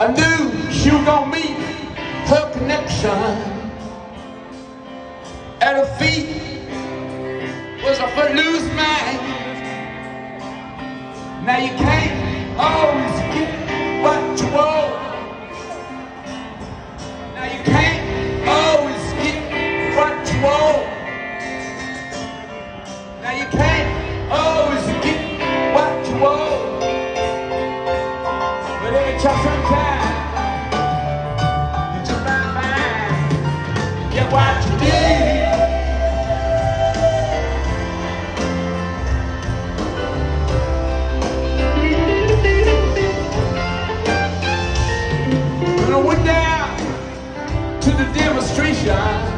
I knew she was going to meet her connection. At her feet was a loose man. Now you can't always to the demonstration.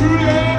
create.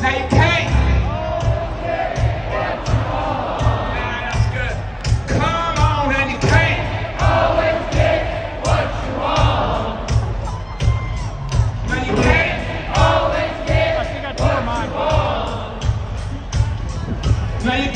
Now you can't. That's good. Come on, you can't. Always get what you want. Now you can't. Always get what you want. Now you